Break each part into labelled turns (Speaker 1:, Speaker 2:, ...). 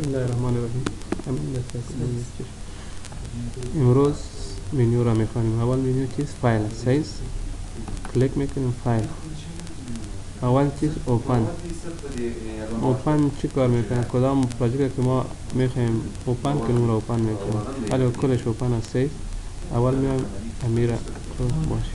Speaker 1: بسم الله الرحمن الرحیم همین د تسلیل چې امروز منیو را میخوانیم اول منیو چیز فایل سایز کلیک میکنیم فایل اول چیز اوپن اوپن چی کار میکنه کدام پروژه که ما میخوایم اوپن کنیم را اوپن میکنیم ولی کلش اوپن است سیز اول میایم امیره باشه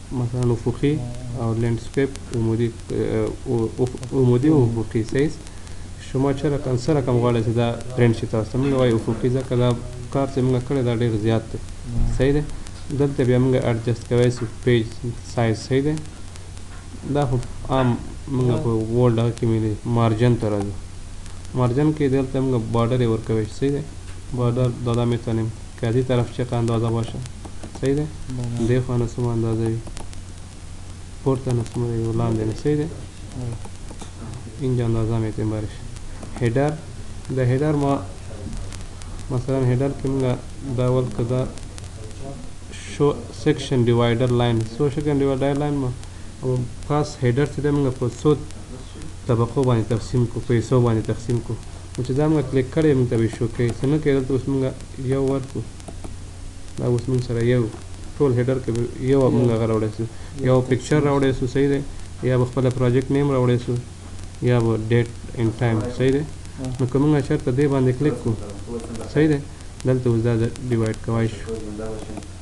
Speaker 1: مکان افقي او لینډسکیپ عمودي عمودي او افقي سیز شما چه رقم څه رقم غواړئ چې دا پرنټ شي تاسو ته موږ وایو افقي ځکه دا کار چې موږ کړی دا ډېر زیات دی صحیح دی دلته بیا موږ اډجسټ کوی شو پیج سایز صحیح دی دا خو عام موږ په وولډ هغه کې مینې مارجن ته راځو مارجن کې دلته موږ بارډر یې ورکوی شو صحیح دی بارډر دا دا میتونیم کادی طرف چقه اندازه غوشه صحیح ده دی خوا نه څومره اندازه وي پورته نه څومره وي ولاندې نه صحیح ده اینجا اندازه مې اعتبار شي هډر د هډر ما مثلا هډر کې موږ دا ول که دا شو سیکشن ډیوایډر لاین سو سیکشن ډیوایډر لاین ما او پاس هډر چې د موږ په څو طبقو باندې تقسیم کو پیسو باندې تقسیم کو نو چې دا موږ کلیک کړی موږ ته به شو کوي څه نه کوي دلته اوس موږ یو ورکو دا اوس موږ سره یو ټول هډر کې یو موږ هغه راوړی سو یو پکچر راوړی سو صحیح دی یا به خپل پروجیکټ نیم راوړی سو یا به ډیټ ان ټایم صحیح دی نو که موږ چرته دې باندې کلیک کو صحیح دی دلته اوس دا ډیوایډ کوای شو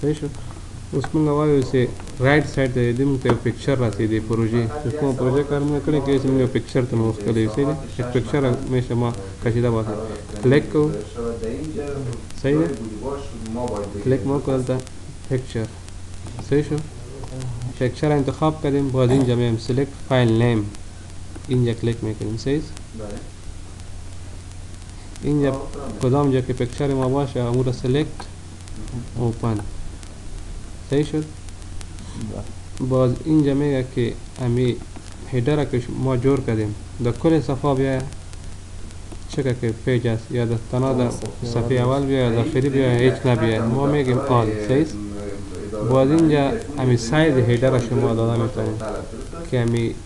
Speaker 1: صحیح شو اوس موږ وایو چې رائټ سایډ ته دې موږ ته یو پکچر راسي دې پروژې چې کومه پروژه کار موږ کړې کې چې موږ پکچر ته موږ کړی یو سیده چې پکچر همیشه ما کچې دا واسه کلیک کو صحیح ده کلیک مو کړل ته پکچر صحیح شو پکچر انتخاب کړم بعد اینجا مې هم سلیکټ فایل نیم اینجا کلیک میکنیم سیز بله اینجا کدام جا که پکچر ما باشه او را سلیکت اوپن صحیح شد باز اینجا میگه که امی هیدر که ما جور کردیم در کل صفحه بیا چکه که پیج است یا در تنها در صفحه اول بیا یا در آخری بیا هیچ نبیا ما میگیم آل صحیح باز اینجا امی سایز هیدر شما داده میتونیم که امی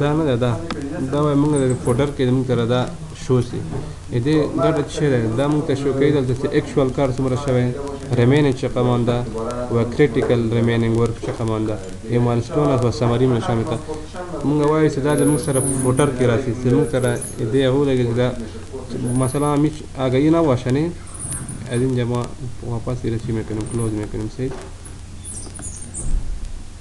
Speaker 1: دا نه ده دا دا وای موږ د فولډر کې موږ سره دا شو سي دې ګټه څه ده دا موږ ته شو کوي دلته چې اکچوال کار څومره شوی ریمینینګ څه کمان ده و کریټیکل ریمینینګ ورک څه کمان ده یو مایلسټون او سمری موږ شامل ده موږ وایو چې دا د موږ سره فولډر کې راشي چې موږ سره دې هغه لګي دا مثلا میچ آگاهی نه واشنه از اینجا ما واپس رسیمه کنم کلوز میکنم سیج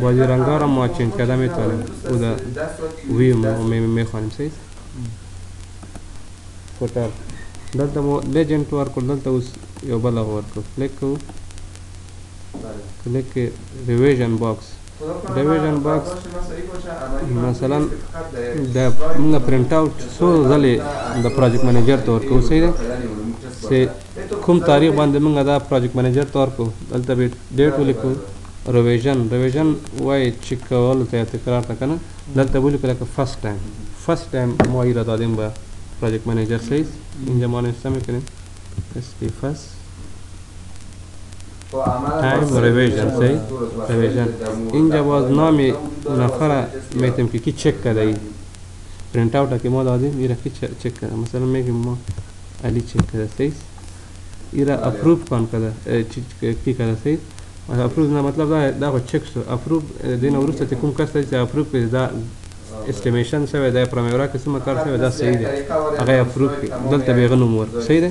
Speaker 1: بازی رنگا را ما چنج کردم میتونم او در وی میخوانیم سید فوتر دلته مو لیجنت ورکړ دلته اوس یو بل هغه ورکړ کلیک کوو کلیک کې ریویژن باکس ریویژن باکس مثلا د موږ پرینټ اوټ څو ځلې د پروجیکټ منیجر ته ورکو صحیح ده چې کوم تاریخ باندې موږ دا پروجیکټ منیجر ته ورکو دلته به ډیټ ولیکو رویژن رویژن وای چک کولو ته تکرار ته کنه دلته ولیکه لکه فرست ټایم فرست ټایم ما ایرا دادیم به پروجیکت منیجر سیز اینجا ما نوشته میکنیم اس پی فس
Speaker 2: تایم رویژن
Speaker 1: سی رویژن اینجا باز نامی نفر میتیم که کی چک کده ای پرینت اوت که ما دادیم ایرا کی چک کده مثلا میگیم ما علی چک کده سیز ایرا اپروف کون کده کی کده سی اپروف نه مطلب دا دا خو چک شو اپروف دین ورسته چې کوم کس چې اپروف کړي دا استیمیشن شوی دا پرمیورا کې سم کار شوی دا صحیح دی هغه اپروف کړي دلته به غنوم ور صحیح دی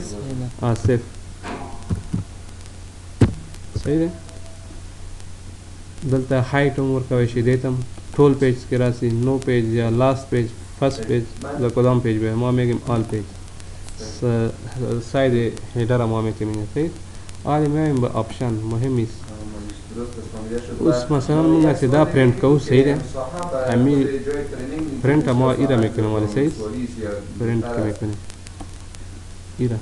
Speaker 1: ا سیف صحیح دی دلته هایټ هم ورکوي شي دیتم ټول پیج کې راسي نو پیج یا لاست پیج فرست پیج د کدام پیج به ما میګم آل پیج ساید هیډر هم همه که مینه سید آره میایم به آپشن مهم است اوس مثلا موږ چې دا پرینټ کوو صحیح ده امی پرینټ ما ایره میکنم ولی صحیح پرینټ که میکنیم ایره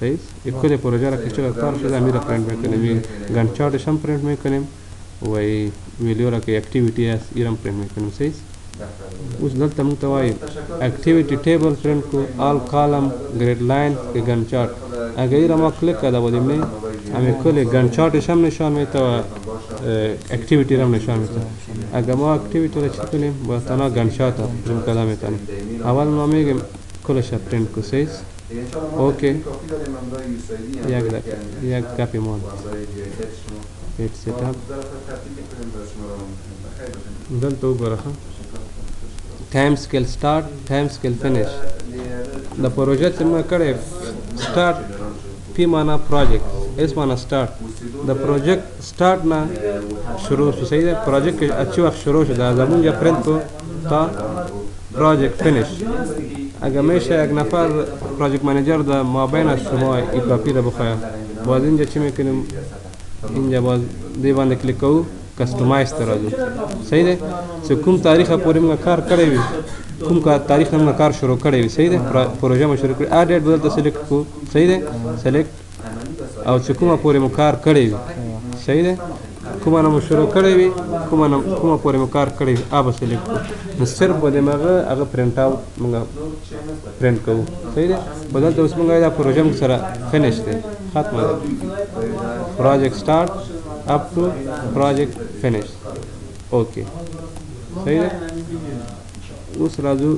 Speaker 1: صحیح یک کل پروژه را که چرا کار شده امی را پرینټ میکنیم گن چارتش هم پرینټ میکنیم وای ویډیو را کوي اکټیویټي اس ایرم پرنټ مې کنم سیس اوس دلته موږ ته وای اکټیویټي ټیبل پرنټ کو آل کالم ګریډ لاین که ګن چارت اگه ایرا ما کلیک کرده بودیم نه همه کل گن چارتش هم نشان میده و اکتیویتی هم نشان میده اگه ما اکتیویتی را چی کنیم با تنها گن چارت پرینت کرده میتونیم اول ما میگیم کلش پرینت کو سیز اوکی یک دقیقه یک کپی ماند پیډ سیټ اپ دلته وګوره ښه ټایم سکیل سٹارټ ټایم سکیل فینیش د پروژه چې ما کړې سٹارټ پی معنا پروجیکټ اس معنا سٹارټ د پروجیکټ سٹارټ نه شروع شو صحیح ده پروجیکټ کې اچي وخت شروع شو دا زمونږ اپریل کو تا پروجیکټ فینیش اگه میشه یک نفر پروجیکټ منیجر د مابین از شما ای کاپی را بخواه بازینجا چی میکنیم اینجا باز دې باندې کلیک کوو کسټمایز ته راځو صحیح دی چې کوم تاریخه پورې موږ کار کړی وي کوم کار تاریخ نه موږ کار شروع کړی وي صحیح دی پروژه مو شروع کړې ا ډیټ بدل ته سلیکټ کو صحیح دی سلیکټ او چې کومه پورې موږ کار کړی وي صحیح دی کومه نه شروع کړی وي کومه نه کومه پورې مو کار کړی وي هغه سلیکټ کړو نو صرف به د مغه هغه پرینټ اوټ موږ پرنټ کوو صحیح دی خو دلته اوس موږ دا پروژه موږ سره فینش دی ختمه ده پروجیکټ سٹارټ اپ ټو پروجیکټ فینش اوکې صحیح ده اوس راځو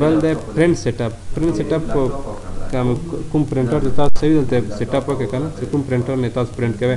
Speaker 1: بل د پرنټ سیټ اپ پرنټ سیټ اپ کوم پرنټر ته تاسو صحیح دلته سیټ اپ وکړئ کنه چې کوم پرنټر نه تاسو پرنټ کوئ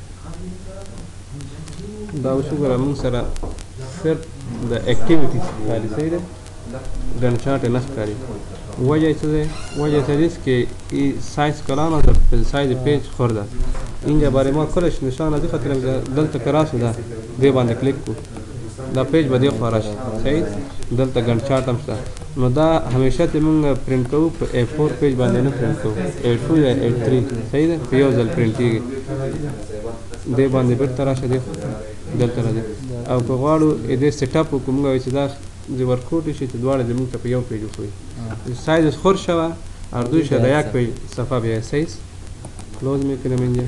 Speaker 1: دا اوس وګوره موږ سره صرف د اکټیویټي ښکاري صحیح ده ګن چارټ نه ښکاري وجه یې څه دی وجه یې څه دی چې ای سایز کلانه ده په سایز پیج خور ده اینجا بارې ما کله چې نشانه دي خاطر دلته کراسو ده دې باندې کلیک کو دا پیج به دې خوا راشي سعید دلته ګڼ چارټ هم شته نو دا همیشه ته مونږ پرینټ کوو په ای فور پیج باندې نه پرینټ کوو ای ټو یا ای تری صحیح ده په یو ځل پرینټ کېږي دې باندې بیرته راشه دې دلته راځي او که غواړو دې سیټ اپ وکړو مونږ چې دا زی ورکوټ شي چې دواړه دې مونږ ته په یو پیج وخوري سایز خور شوه اردو شوه دا یک پیج صفحه بیا سایز کلوز میکنم اینجا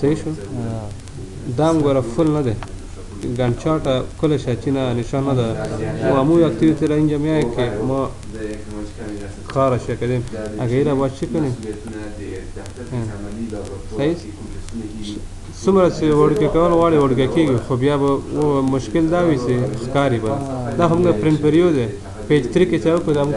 Speaker 1: صحیح شو دا هم ګوره فل نه دی گن چارت کل شچی نه نشان نه ده و امو اکتیویتی را اینجا میای که ما کارش کردیم اگه ایره باید چی کنیم صحیح څومره چې وړوکی کول غواړي وړوکی کېږي خو بیا به مشکل دا وي چې ښکاري به دا همغه پرنټ پریو دی پیج تری کې چې وکړو دا موږ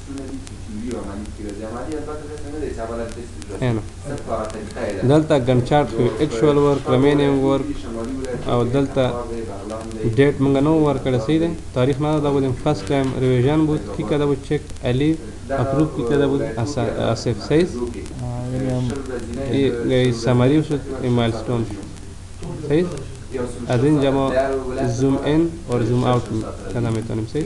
Speaker 2: دلته
Speaker 1: ګنټ چارټ کوي اکچوال ورک ریمینینګ ورک او دلته ډیټ موږ نو ورکړی صحیح دی تاریخ نه دا بودیم فرست ټایم ریویژن بود کی کده بود چک الی اپروو کی کده بود اسف صحیح ای سمری شد ای مایلستون شد صحیح از اینجا ما زوم ان اور زوم اوت کنم میتونیم صحیح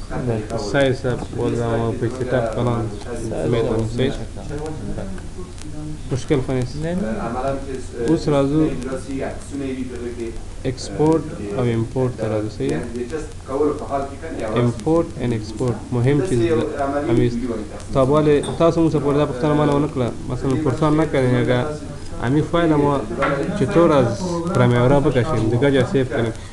Speaker 2: سعید صاحب خپل زمان په
Speaker 1: کتاب قرآن میدان حسین مشکل خو نیست اوس راځو ایکسپورټ او امپورټ ته راځو صحیح امپورټ ان ایکسپورټ مهم چیز ده امیز تاباله تاسو موږ په دا پښتنه مانه ونکړه مثلا پرسان نه کړی هغه امی فایل ما چطور از پرمیورا بکشیم دیگه جا سیف کنیم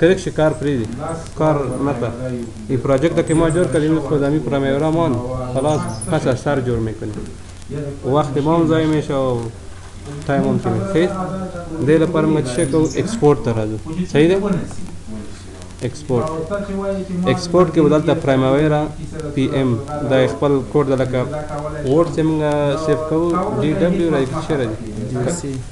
Speaker 1: کرک شي کار پرې دي کار نه کړه ای پروجیکټ که ما جوړ کړی خود امی پرمیورا مان خلاص پس از سر جور میکنی وقت ما هم ضایع میشه و تایم هم که میخیز دی لپاره موږ چه کو ایکسپورت ته راځو صحیح ده ایکسپورت ایکسپورت کې بدلته پرایمویرا پی ایم دا خپل کوډ لکه ورډ څنګه سیف کو ډی ډبلیو راځي شره دي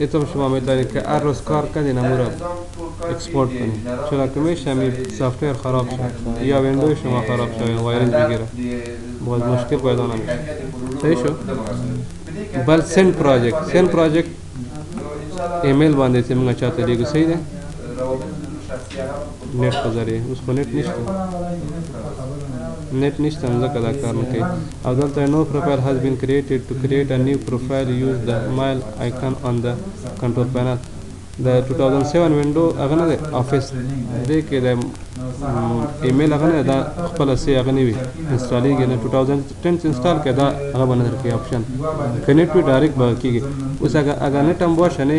Speaker 1: ایتم شما میتوانید که هر روز کار کردین همو را اکسپورت کنین چرا که میشه همی سافت ویر خراب شه یا ویندوی شما خراب شه یا وایرس بگیره باز مشکل پیدا نمیشه صحیح شو بل سند پراجکت سند پراجکت ایمیل باندې چې موږ چاته لیږو صحیح ده نيټ په ذريعه اوس خو نيټ نشته نيټ نشته نو ځکه دا کار نه کوي او دلته نو پروفايل هاز بين کريټيډ ټو کريټ ا نيو پروفايل يوز د مايل ايکن آن د کنټرول پينل د 2007 وینډو هغه نه دی افیس دې کې د ایمیل هغه نه دا خپل سي هغه نه وي انسټالیږي نه 2010 انسټال کړه دا هغه باندې درکې آپشن کنیکټ وی ډایرکټ به کیږي اوس هغه هغه نټ هم واشه نه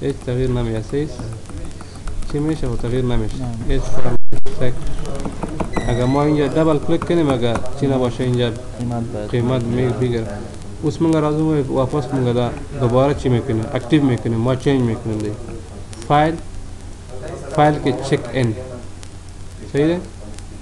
Speaker 1: هیچ تغییر نمیاسیس چی میشه و تغییر نمیشه هیچ کار نمیشه اگر ما اینجا دبل کلیک کنیم اگر چی نباشه اینجا
Speaker 3: قیمت
Speaker 1: می بگر اوس منگا رازو می واپس منگا دا دوباره چی میکنیم اکتیو میکنیم ما چینج میکنیم دی فایل فایل که چک این صحیح ده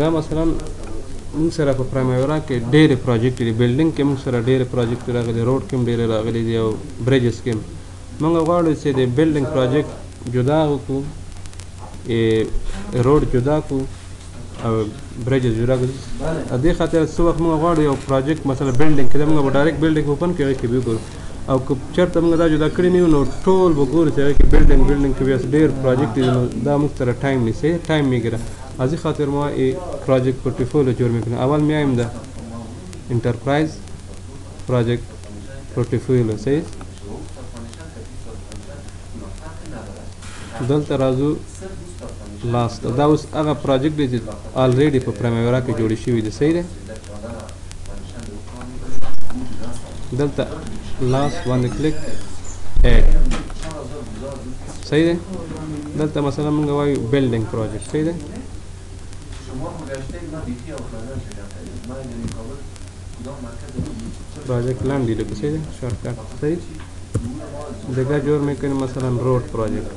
Speaker 1: دا مثلا موږ سره په پرایمورا کې ډېر پروجیکټ دی بلډینګ کې موږ سره ډېر پروجیکټ راغلي روډ کې ډېر راغلي دی او بریجز کې موږ غواړو چې د بلډینګ پروجیکټ جدا وکړو روډ جدا کړو او بریجز جدا کړو د دې خاطر څو وخت موږ غواړو یو پروجیکټ مثلا بلډینګ کې موږ ډایرکټ بلډینګ اوپن کې کې به او که چرته موږ دا جدا کړی نه نو ټول به ګورو چې هغه کې بلډینګ بلډینګ کې بیا ډیر پروجیکټ دي نو دا موږ سره ټایم نیسي ټایم میګره از این خاطر ما ای پروجیکټ پورتفولیو جوړ میکنم اول میایم دا انټرپرایز پروجیکټ پورتفولیو صحیح دلته راځو لاست دا اوس هغه پروجیکټ دی چې الریډي په پرمیورا کې جوړ شوی دی صحیح دی دلته لاس باندې کلیک اډ صحیح ده دلته مثلا موږ وایو بلډینګ پروجیکټ صحیح ده پروجیکټ لاندې لیکو صحیح ده شارټ کټ صحیح دغه جوړ مې کړ مثلا روډ پروجیکټ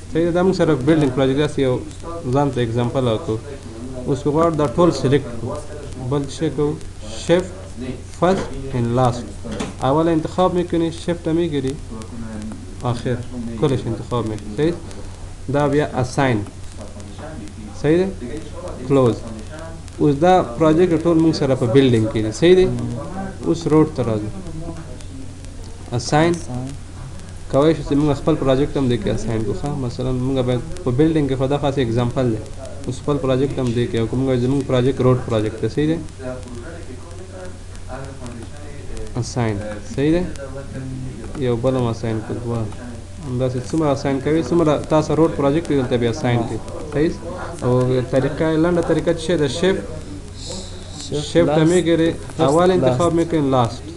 Speaker 1: سیده دا موږ سره بلډینګ پروجیکټ داسې یو ځان ته اګزامپل راکو اوس که غواړو دا ټول سلیکټ کړو بل څه شی کوو شفټ فرست ان لاست اوله انتخاب میکنی شفت میگیری آخر کلش انتخاب میکنی صحیح دا بیا اساین صحیح ده کلوز اوس دا پروجیکټ ټول موږ سره په بلډینګ کې دی صحیح دی اوس روډ ته راځو اساین کوي شو چې موږ خپل پروجیکټ هم د کې اساین کو ښه مثلا موږ باید په بلډینګ کې خدا خاص اگزامپل دی اوس خپل پروجیکټ هم دی کې کوم زموږ پروجیکټ روډ پروجیکټ دی صحیح دی اساین صحیح دی یو بل هم اساین کو دوه همداسې څومره اساین کوي څومره تاسو روډ پروجیکټ دی دلته بیا اساین کوي صحیح او طریقه لنډه طریقه چې د شیفټ شیفټ مې ګره اول انتخاب مې کړ لاست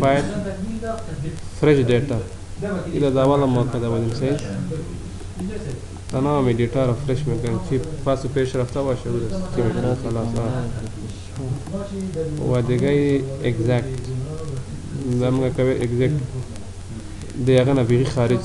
Speaker 1: باید فرج ډیټا الى
Speaker 3: دا
Speaker 1: والا موقع ده ولیم سیز تمام ډیټا را فرش میکنم چی پاس پیش رفته باشه بس چی میکنم خلاص و
Speaker 4: دیگه اگزیکت
Speaker 1: دا موږ کوي اگزیکت دی هغه نه بیخي خارج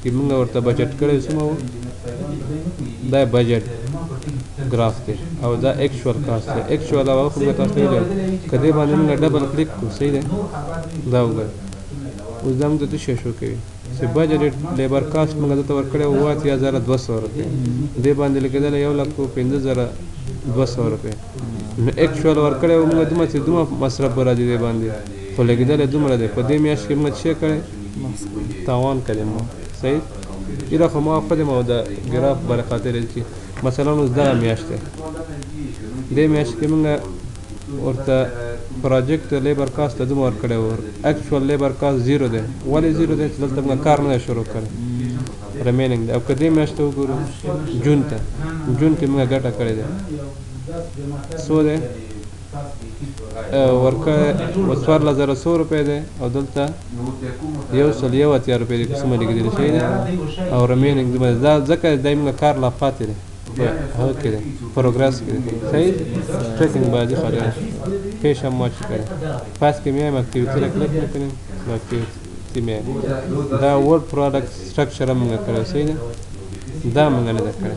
Speaker 1: کې موږ ورته بجټ کړی څومره وو دا بجټ ګراف دی او دا اکچوال کاست دی اکچوال هغه خو موږ تاسو ته ویلو که دې باندې موږ ډبل کلیک کړو صحیح دی دا وګورئ اوس دا موږ ته څه شی شو کوي چې بجټ لیبر کاست موږ دلته ورکړی وو اووه اتیا زره دوه سوه روپۍ دې باندې لګېدلی یو لک پنځه زره دوه سوه روپۍ نو اکچوال ورکړی وو موږ دومره چې دومره مصرف به راځي دې باندې خو لګېدلی دومره دی په دې میاشت کې موږ څه کړی تاوان کړی مو صحیح ایره خو ما خپل مو د ګراف بر خاطر چې مثلا اوس دغه میاشت ده دې میاشت کې موږ ورته پروجیکټ لیبر کاست دوم ور کړی و اکچوال لیبر کاست زیرو دی ولې زیرو دی چې دلته موږ کار نه شروع کړی ریمیننګ دی او که دې میاشت وګورو جون ته جون کې موږ ګټه کړې ده څو دی ورکه و څوارلس زره سو روپۍ دی او دلته یو سل یو اتیا روپۍ دی که څومره لیکدلی شوی دی او رمیننګ دومره دی دا ځکه دی موږ کار لا پاتی دی په هغه کی دی پروګرس کی دی صحیح ټریکینګ بعدی خبره پیش هم ماچ کړی پاس کی میایم اکتیویتی را کلیک میکنیم دا اکتیویتی میایم دا ورډ پروډکټ سټرکچر هم موږ کړی صحیح دی دا موږ نه ده کړی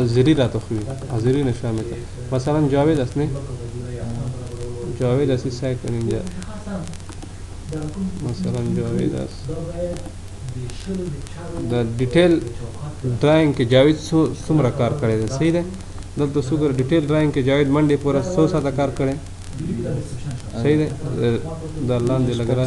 Speaker 1: الزری راته خو الزری نشا مې ته مثلا جاوید اس نه جاوید اس سای کنه جا مثلا جاوید اس د ډیټیل ډراینګ کې جاوید سو سمره کار کړی دی صحیح ده دلته سو ګر ډیټیل ډراینګ کې جاوید منډه پورا 100 ساعت کار کړی صحیح ده د لاندې لګرا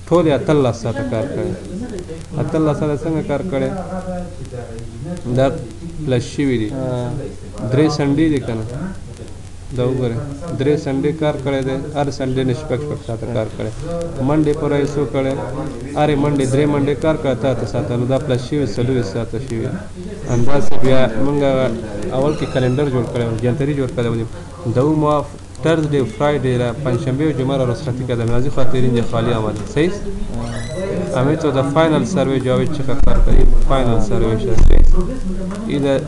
Speaker 1: ټول یې اتلس ساعته کار کړی. اتلس ساعته څنګه کار کړی؟ دا پلش شوي دي. درې سنډې دي که نه؟ دا وګورئ. درې سنډې کار کړی دی. هر سنډې نه شپږ شپږ ساعته کار کړی. منډې پر یې څو کړی؟ هرې منډې درې منډې کار کړی اته اته ساعته. نو دا پلش شوي څلوېښت ساعته شوي. همداسې بیا موږ اول کې کلنډر جوړ کړی وو، جنتري جوړ کړی وو. د اوو ترز ډې فرای ډې را پنجشنبه او جمعه را رخصتی کده منازی خاطرین دی خالی آمده صحیح امی تو دا فاینل سروی جاوی چه کار کری فاینل سروی شد صحیح ای دا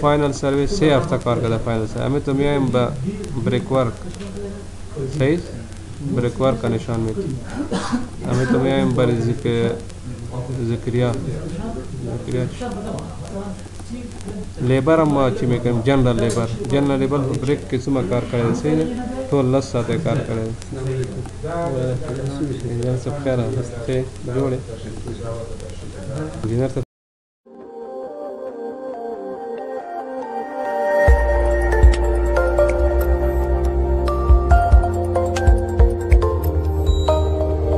Speaker 1: فاینل سروی سه هفته کار کده فاینل سروی امی تو میایم با بریک ورک صحیح بریک ورک نشان میتی امی تو میایم بر ذکر ذکریا ذکریا لیبر هم چې مې کوم جنرال لیبر جنرال لیبر په بریک کې څومره کار کړی دی صحیح دی ټول لس ساعته کار کړی دی انجینر صاحب خیر راغلاست ښه جوړ یې انجینر صاحب